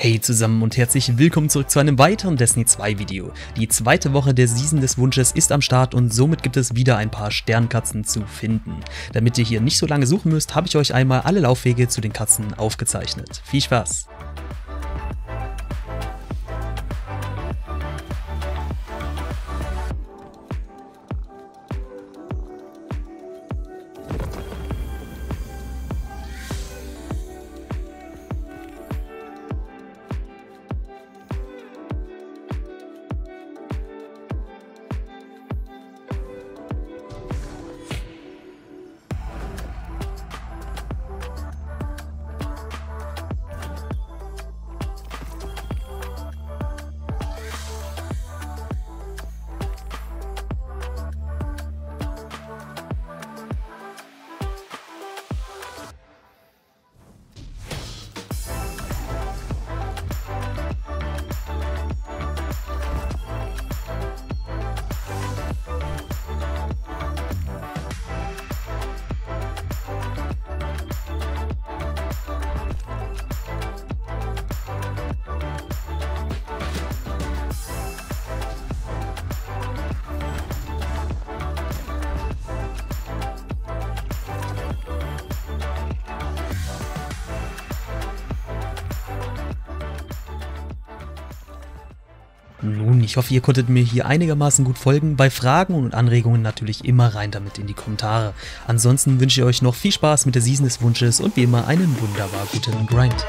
Hey zusammen und herzlich willkommen zurück zu einem weiteren Destiny 2 Video. Die zweite Woche der Season des Wunsches ist am Start und somit gibt es wieder ein paar Sternkatzen zu finden. Damit ihr hier nicht so lange suchen müsst, habe ich euch einmal alle Laufwege zu den Katzen aufgezeichnet. Viel Spaß! Nun, ich hoffe, ihr konntet mir hier einigermaßen gut folgen. Bei Fragen und Anregungen natürlich immer rein damit in die Kommentare. Ansonsten wünsche ich euch noch viel Spaß mit der Season des Wunsches und wie immer einen wunderbar guten Grind.